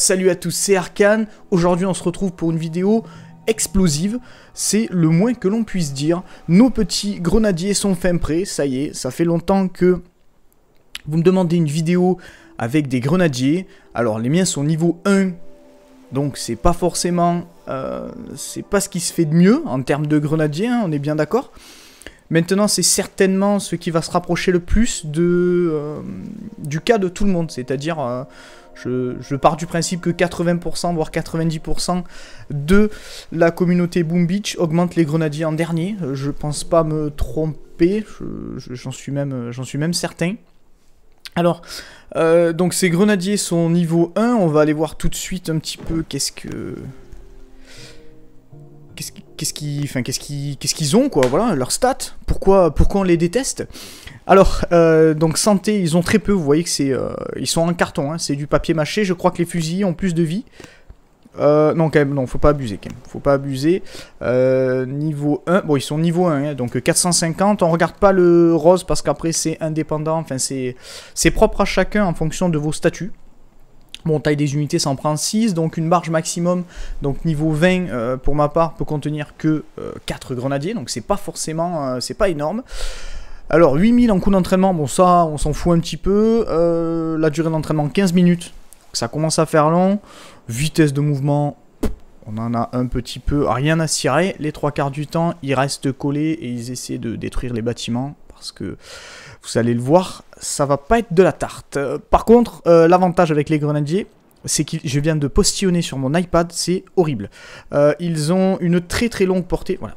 Salut à tous, c'est Arkane. Aujourd'hui, on se retrouve pour une vidéo explosive. C'est le moins que l'on puisse dire. Nos petits grenadiers sont fin prêts. Ça y est, ça fait longtemps que vous me demandez une vidéo avec des grenadiers. Alors, les miens sont niveau 1. Donc, c'est pas forcément... Euh, c'est pas ce qui se fait de mieux en termes de grenadiers, hein, on est bien d'accord. Maintenant, c'est certainement ce qui va se rapprocher le plus de, euh, du cas de tout le monde. C'est-à-dire... Euh, je, pars du principe que 80%, voire 90% de la communauté Boom Beach augmente les grenadiers en dernier. Je pense pas me tromper, j'en suis, même, suis même certain. Alors, euh, donc ces grenadiers sont niveau 1, on va aller voir tout de suite un petit peu qu'est-ce que... Qu'est-ce qu'ils enfin, ont, quoi, voilà, stats, pourquoi, on les déteste alors, euh, donc santé, ils ont très peu, vous voyez que c'est... Euh, sont en carton, hein, c'est du papier mâché, je crois que les fusils ont plus de vie. Euh, non, quand même, non, faut pas abuser. Faut pas abuser. niveau 1, bon, ils sont niveau 1, hein, donc 450. On regarde pas le rose parce qu'après c'est indépendant, enfin c'est propre à chacun en fonction de vos statuts. Bon, taille des unités, ça en prend 6, donc une marge maximum, donc niveau 20 pour ma part, peut contenir que 4 grenadiers, donc c'est pas forcément, c'est pas énorme. Alors 8000 en coup d'entraînement, bon ça on s'en fout un petit peu. Euh, la durée d'entraînement 15 minutes, ça commence à faire long. Vitesse de mouvement, on en a un petit peu, rien à cirer. Les trois quarts du temps, ils restent collés et ils essaient de détruire les bâtiments parce que vous allez le voir, ça va pas être de la tarte. Par contre, euh, l'avantage avec les grenadiers, c'est que je viens de postillonner sur mon iPad, c'est horrible. Euh, ils ont une très très longue portée. Voilà,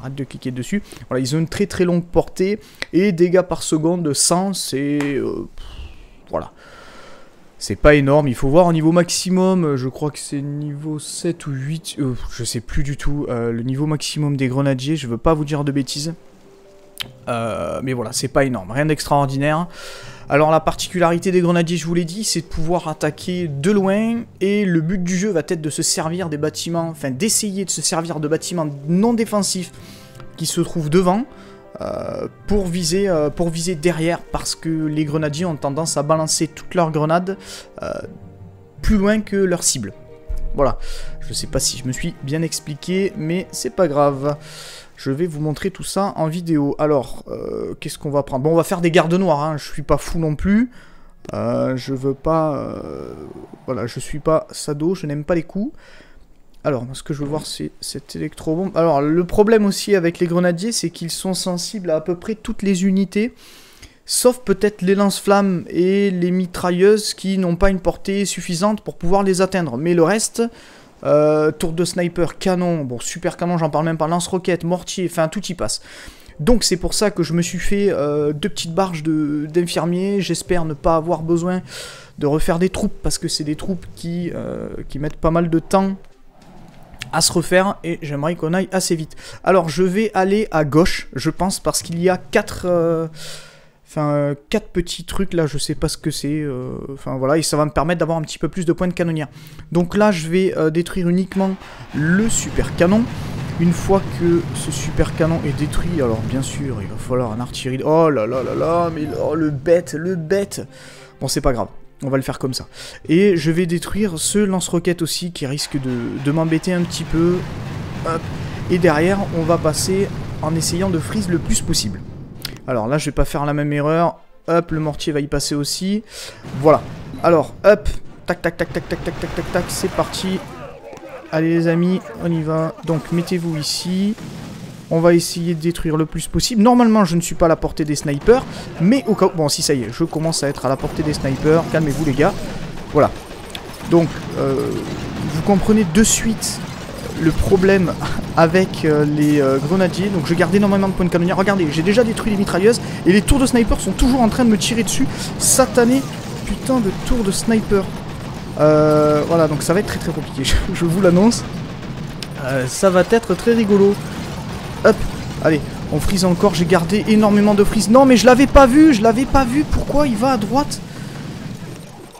arrête de cliquer dessus. Voilà, ils ont une très très longue portée et dégâts par seconde 100, c'est euh, voilà. C'est pas énorme, il faut voir au niveau maximum, je crois que c'est niveau 7 ou 8, euh, je sais plus du tout, euh, le niveau maximum des grenadiers, je veux pas vous dire de bêtises. Mais voilà, c'est pas énorme, rien d'extraordinaire. Alors la particularité des grenadiers, je vous l'ai dit, c'est de pouvoir attaquer de loin, et le but du jeu va être de se servir des bâtiments, enfin d'essayer de se servir de bâtiments non défensifs qui se trouvent devant, euh, pour, viser, euh, pour viser derrière, parce que les grenadiers ont tendance à balancer toutes leurs grenades euh, plus loin que leur cible. Voilà, je sais pas si je me suis bien expliqué, mais c'est pas grave. Je vais vous montrer tout ça en vidéo. Alors, euh, qu'est-ce qu'on va prendre? Bon, on va faire des gardes noirs, hein. je suis pas fou non plus. Euh, je veux pas... Euh, voilà, je suis pas sado, je n'aime pas les coups. Alors, ce que je veux voir, c'est cette électrobombe. Alors, le problème aussi avec les grenadiers, c'est qu'ils sont sensibles à à peu près toutes les unités, sauf peut-être les lance-flammes et les mitrailleuses qui n'ont pas une portée suffisante pour pouvoir les atteindre. Mais le reste, euh, tour de sniper, canon, bon super canon, j'en parle même pas, lance-roquette, mortier, enfin tout y passe. Donc c'est pour ça que je me suis fait euh, deux petites barges d'infirmiers, j'espère ne pas avoir besoin de refaire des troupes, parce que c'est des troupes qui, euh, qui mettent pas mal de temps à se refaire et j'aimerais qu'on aille assez vite. Alors je vais aller à gauche, je pense, parce qu'il y a quatre Enfin, euh, quatre petits trucs là, je sais pas ce que c'est. Euh, enfin voilà, et ça va me permettre d'avoir un petit peu plus de points de canonnière. Donc là, je vais euh, détruire uniquement le super canon. Une fois que ce super canon est détruit, alors bien sûr, il va falloir un artillerie. Oh là là là là, mais oh, le bête, le bête. Bon, c'est pas grave. On va le faire comme ça. Et je vais détruire ce lance-roquette aussi qui risque de, de m'embêter un petit peu. Hop. Et derrière, on va passer en essayant de freeze le plus possible. Alors là, je vais pas faire la même erreur. Hop, le mortier va y passer aussi. Voilà. Alors, hop. Tac, tac, tac, tac, tac, tac, tac, tac, tac. C'est parti. Allez les amis, on y va. Donc, mettez-vous ici. On va essayer de détruire le plus possible. Normalement, je ne suis pas à la portée des snipers. Mais au cas où... Bon, si ça y est, je commence à être à la portée des snipers. Calmez-vous les gars. Voilà. Donc, euh, vous comprenez de suite le problème avec euh, les euh, grenadiers. Donc je garde énormément de points de canonnière. Regardez, j'ai déjà détruit les mitrailleuses et les tours de sniper sont toujours en train de me tirer dessus. Satané putain de tours de sniper. Euh, voilà, donc ça va être très très compliqué, je, vous l'annonce. ça va être très rigolo. Hop, allez, on frise encore, j'ai gardé énormément de frise. Non mais je l'avais pas vu, je l'avais pas vu, pourquoi il va à droite?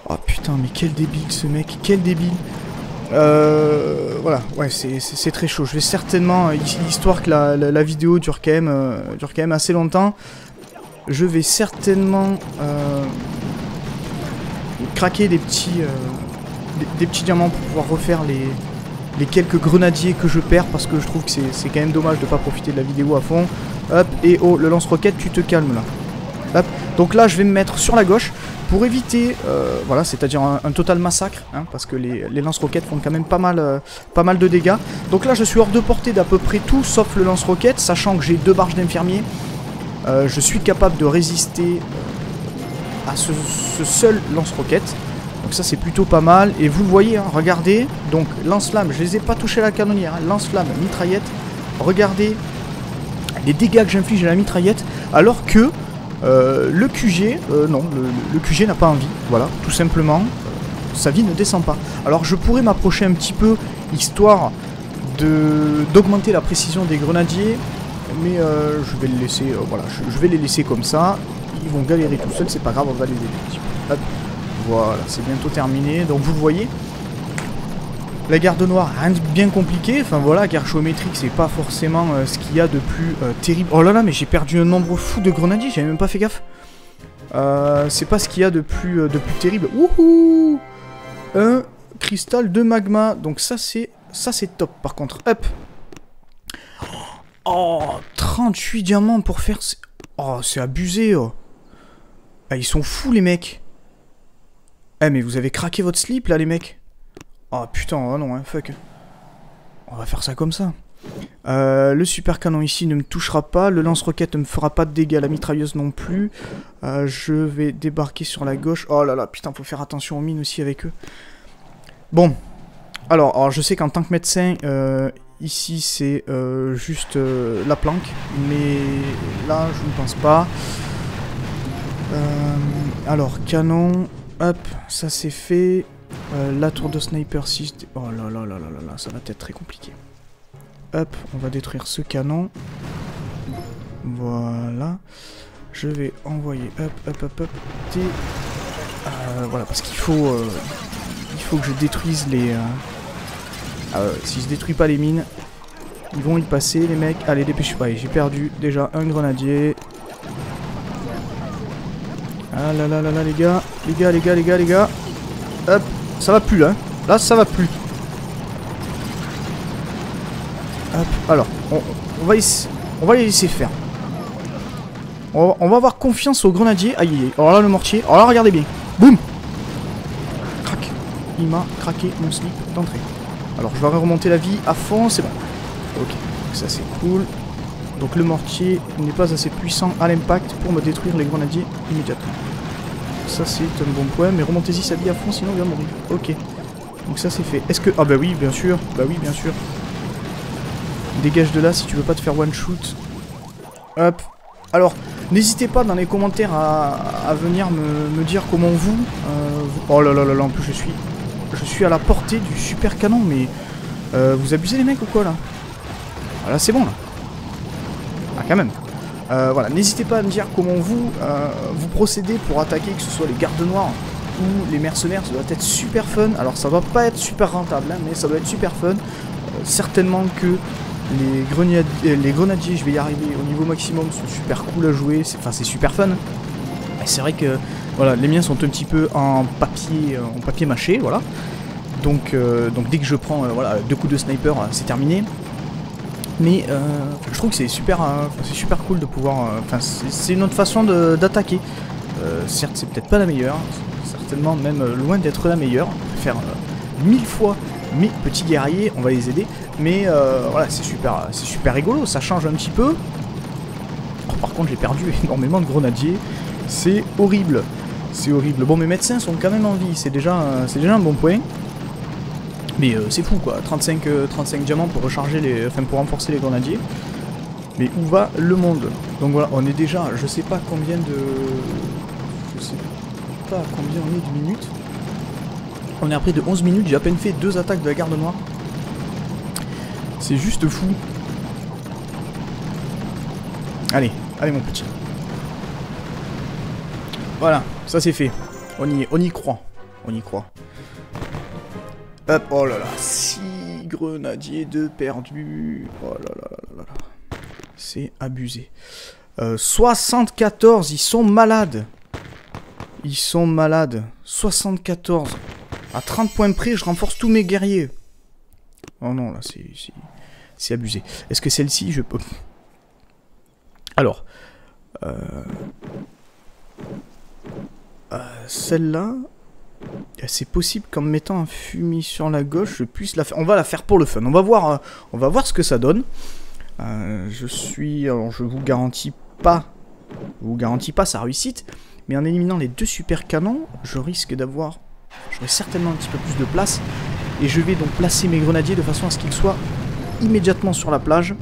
Oh putain, mais quel débile ce mec, quel débile. Euh, voilà, ouais, c'est très chaud. Je vais certainement, histoire que la, vidéo dure quand, même, euh, dure quand même assez longtemps, je vais certainement euh, craquer des petits, des petits diamants pour pouvoir refaire les, les quelques grenadiers que je perds parce que je trouve que c'est quand même dommage de pas profiter de la vidéo à fond. Hop, et oh, le lance-roquette, tu te calmes là. Donc là je vais me mettre sur la gauche pour éviter, euh, voilà, c'est-à-dire un, total massacre, hein, parce que les, lance-roquettes font quand même pas mal, euh, pas mal de dégâts. Donc là je suis hors de portée d'à peu près tout sauf le lance-roquette, sachant que j'ai deux barges d'infirmiers. Euh, je suis capable de résister à ce, seul lance-roquette. Donc ça c'est plutôt pas mal. Et vous le voyez, hein, regardez. Donc lance-flamme, je les ai pas touchés à la canonnière. Hein. Lance-flamme, mitraillette. Regardez les dégâts que j'inflige à la mitraillette. Alors que euh, le QG, euh, non, le, QG n'a pas envie. Voilà, tout simplement. sa vie ne descend pas. Alors je pourrais m'approcher un petit peu, histoire d'augmenter la précision des grenadiers. Mais euh, je vais les laisser comme ça. Ils vont galérer tout seuls, c'est pas grave, on va les aider. Voilà, c'est bientôt terminé. Donc vous le voyez, la garde noire, rien de bien compliqué. Enfin voilà, guerre géométrique, c'est pas forcément euh, ce qu'il y a de plus euh, terrible. Oh là là, mais j'ai perdu un nombre fou de grenadiers, j'avais même pas fait gaffe. Euh, c'est pas ce qu'il y a de plus, de plus terrible. Wouhou Un cristal de magma. Donc ça, c'est ça c'est top par contre. Hop Oh 38 diamants pour faire... Oh, c'est abusé, oh. Ah, ils sont fous, les mecs. Eh, mais vous avez craqué votre slip, là, les mecs. Oh, putain, oh non, hein, fuck. On va faire ça comme ça. Euh, le super canon ici ne me touchera pas. Le lance-roquette ne me fera pas de dégâts. La mitrailleuse non plus. Euh, je vais débarquer sur la gauche. Oh là là, putain, faut faire attention aux mines aussi avec eux. Bon. Alors, je sais qu'en tant que médecin, euh, ici c'est juste la planque. Mais là, je ne pense pas. alors, canon. Hop, ça c'est fait. Euh, la tour de sniper 6. Oh là là là là là là, ça va être très compliqué. Hop, on va détruire ce canon. Voilà. Je vais envoyer, hop, hop, hop, hop, des... Euh, voilà, parce qu'il faut... Euh, il faut que je détruise les... Ah, si je détruis pas les mines, ils vont y passer, les mecs. Allez, dépêchez-vous. J'ai perdu déjà un grenadier. Ah là là là là, les gars. Les gars, les gars, les gars, les gars. Hop, ça va plus là. Hein. Là, ça va plus. Alors, on, va, on va les laisser faire. On va, avoir confiance au grenadier. Aïe, aïe, Alors là, le mortier. Alors là, regardez bien. Boum Crac. Il m'a craqué mon slip d'entrée. Alors, je vais remonter la vie à fond. C'est bon. Ok, ça c'est cool. Donc le mortier n'est pas assez puissant à l'impact pour me détruire les grenadiers immédiatement. Ça c'est un bon point, mais remontez-y sa vie à fond sinon il va mourir. Ok. Donc ça c'est fait. Est-ce que... Ah bah oui, bien sûr. Bah oui, bien sûr. Dégage de là si tu veux pas te faire one shoot. Hop. Alors, n'hésitez pas dans les commentaires à, venir me, dire comment vous, euh, Oh là là là là, en plus je suis... Je suis à la portée du super canon, mais... Euh, vous abusez les mecs ou quoi là? Ah là c'est bon là. Ah quand même. Euh, voilà, n'hésitez pas à me dire comment vous, euh, vous procédez pour attaquer, que ce soit les gardes noirs ou les mercenaires, ça doit être super fun. Alors ça va pas être super rentable, hein, mais ça doit être super fun. Euh, certainement que les, grenadiers, les grenadiers, je vais y arriver au niveau maximum, sont super cool à jouer, enfin c'est super fun. c'est vrai que voilà, les miens sont un petit peu en papier, en papier mâché, voilà. Donc, donc dès que je prends voilà, deux coups de sniper, c'est terminé. Mais euh, je trouve que c'est super, euh, cool de pouvoir. Euh, enfin, c'est une autre façon d'attaquer. certes, c'est peut-être pas la meilleure, certainement même loin d'être la meilleure. On peut faire mille fois mes petits guerriers, on va les aider. Mais voilà, c'est super, c'est super rigolo, ça change un petit peu. Oh, par contre, j'ai perdu énormément de grenadiers. C'est horrible. C'est horrible. Bon, mes médecins sont quand même en vie, c'est déjà, c'est déjà un bon point. Mais euh, c'est fou quoi, 35, 35 euh, diamants pour recharger les. Enfin pour renforcer les grenadiers. Mais où va le monde? Donc voilà, on est déjà, je sais pas combien de. Je sais pas combien on est de minutes. On est après de 11 minutes, j'ai à peine fait deux attaques de la garde noire. C'est juste fou. Allez, allez mon petit. Voilà, ça c'est fait. On y, on y croit. On y croit. Hop, oh là là, 6 grenadiers de perdus. Oh là là là là là. C'est abusé. 74, euh, ils sont malades. Ils sont malades. 74. À 30 points près, je renforce tous mes guerriers. Oh non, là, c'est... C'est abusé. Est-ce que celle-ci, je peux... Alors... Euh... euh celle-là... C'est possible qu'en mettant un fumier sur la gauche, je puisse la faire... On va la faire pour le fun. On va voir, euh, on va voir ce que ça donne. Euh, je suis... Alors, je vous garantis pas... Je vous garantis pas sa réussite. Mais en éliminant les deux super canons, je risque d'avoir... J'aurai certainement un petit peu plus de place. Et je vais donc placer mes grenadiers de façon à ce qu'ils soient immédiatement sur la plage.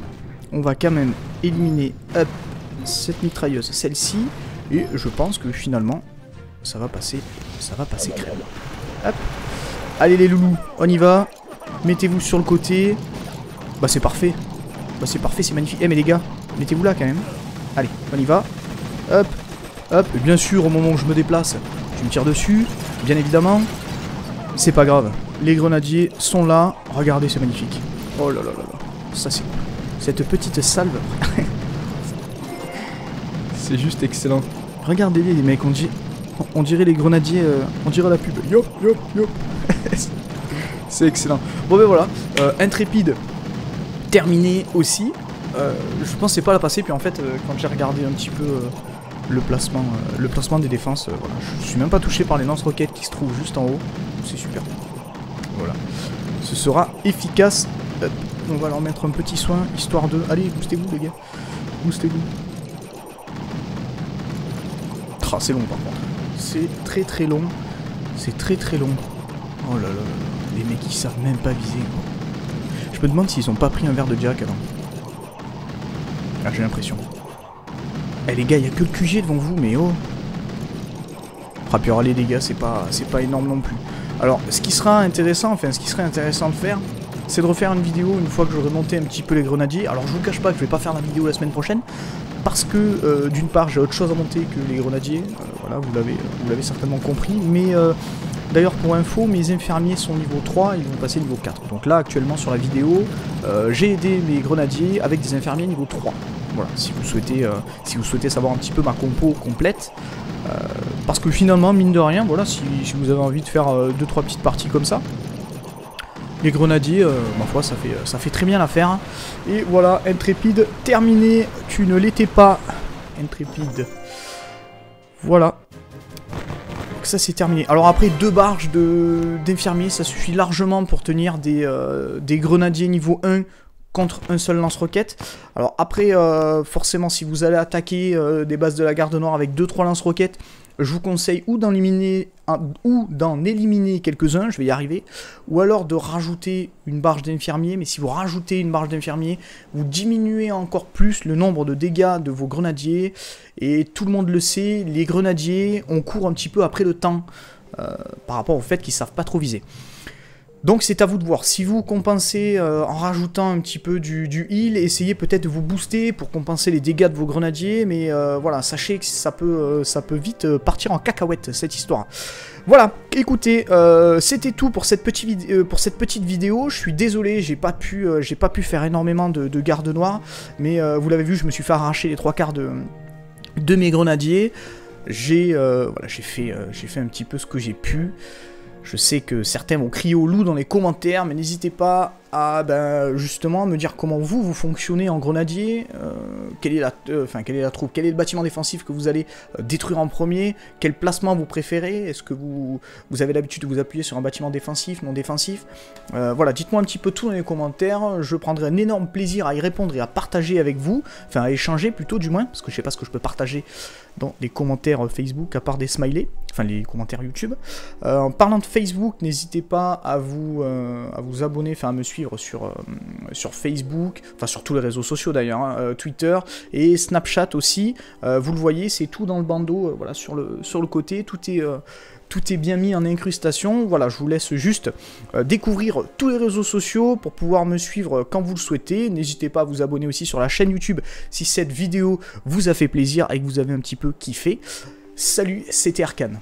On va quand même éliminer cette mitrailleuse, celle-ci. Et je pense que finalement, ça va passer, ça va passer crème. Hop. Allez les loulous, on y va. Mettez-vous sur le côté. Bah c'est parfait. Bah c'est parfait, c'est magnifique. Eh mais les gars, mettez-vous là quand même. Allez, on y va. Hop, hop. Et bien sûr, au moment où je me déplace, je me tire dessus. Bien évidemment. C'est pas grave. Les grenadiers sont là. Regardez, c'est magnifique. Oh là là là là. Ça c'est Cette petite salve. c'est juste excellent. Regardez les mecs, on dit on dirait les grenadiers, euh, on dirait la pub. Yo, yo, yo. c'est excellent. Bon ben voilà, euh, intrépide terminé aussi. Euh, je pensais pas la passer, puis en fait, quand j'ai regardé un petit peu le placement, le placement des défenses, voilà, je suis même pas touché par les lance-roquettes qui se trouvent juste en haut. C'est super. Voilà. Ce sera efficace. On va leur mettre un petit soin, histoire de... Allez, boostez-vous les gars. Boostez-vous. Ah, c'est long par contre. C'est très très long. C'est très très long. Oh là là, les mecs ils savent même pas viser. Je me demande s'ils ont pas pris un verre de Jack avant. Ah, j'ai l'impression. Eh les gars, il a que le QG devant vous, mais oh. Ah, puis les pas, c'est pas énorme non plus. Alors, ce qui sera intéressant, enfin, ce qui serait intéressant de faire, c'est de refaire une vidéo une fois que j'aurai monté un petit peu les grenadiers. Alors, je vous cache pas que je vais pas faire la vidéo la semaine prochaine, parce que euh, d'une part j'ai autre chose à monter que les grenadiers, euh, voilà vous l'avez certainement compris, mais euh, d'ailleurs pour info mes infirmiers sont niveau 3, ils vont passer niveau 4. Donc là actuellement sur la vidéo j'ai aidé mes grenadiers avec des infirmiers niveau 3. Voilà, si vous souhaitez, si vous souhaitez savoir un petit peu ma compo complète, parce que finalement mine de rien, voilà, si, vous avez envie de faire 2-3 petites parties comme ça, les grenadiers, euh, ma foi, ça fait, ça fait très bien l'affaire. Et voilà, Intrépide terminé. Tu ne l'étais pas, Intrépide. Voilà. ça c'est terminé. Alors après, deux barges d'infirmiers, ça suffit largement pour tenir des, euh, grenadiers niveau 1 contre un seul lance-roquette. Alors après, euh, forcément, si vous allez attaquer des bases de la garde noire avec 2-3 lance-roquettes, je vous conseille ou d'en éliminer, quelques-uns, je vais y arriver, ou alors de rajouter une barge d'infirmier, mais si vous rajoutez une barge d'infirmier, vous diminuez encore plus le nombre de dégâts de vos grenadiers, et tout le monde le sait, les grenadiers, on court un petit peu après le temps, euh, par rapport au fait qu'ils savent pas trop viser. Donc c'est à vous de voir. Si vous compensez euh, en rajoutant un petit peu du, heal, essayez peut-être de vous booster pour compenser les dégâts de vos grenadiers, mais euh, voilà, sachez que ça peut, euh, ça peut vite partir en cacahuète cette histoire. Voilà, écoutez, c'était tout pour cette, petite pour cette petite vidéo. Je suis désolé, j'ai pas pu, pas pu faire énormément de, de garde noire, mais vous l'avez vu, je me suis fait arracher les trois quarts de, de mes grenadiers. J'ai voilà, fait, j'ai fait un petit peu ce que j'ai pu. Je sais que certains vont crier au loup dans les commentaires, mais n'hésitez pas à ben, justement me dire comment vous, vous fonctionnez en grenadier, euh, quelle, est la, euh, quelle est la troupe, quel est le bâtiment défensif que vous allez euh, détruire en premier, quel placement vous préférez, est-ce que vous, vous avez l'habitude de vous appuyer sur un bâtiment défensif, non défensif, voilà, dites-moi un petit peu tout dans les commentaires, je prendrai un énorme plaisir à y répondre et à partager avec vous, enfin à échanger plutôt du moins, parce que je sais pas ce que je peux partager dans les commentaires Facebook à part des smileys, enfin les commentaires YouTube. en parlant de Facebook, n'hésitez pas à vous abonner, enfin à me suivre sur, euh, sur Facebook, enfin sur tous les réseaux sociaux d'ailleurs, hein, euh, Twitter et Snapchat aussi. Euh, vous le voyez, c'est tout dans le bandeau, voilà, sur le, côté, tout est tout est bien mis en incrustation. Voilà, je vous laisse juste découvrir tous les réseaux sociaux pour pouvoir me suivre quand vous le souhaitez. N'hésitez pas à vous abonner aussi sur la chaîne YouTube si cette vidéo vous a fait plaisir et que vous avez un petit peu kiffé. Salut, c'était Arcane.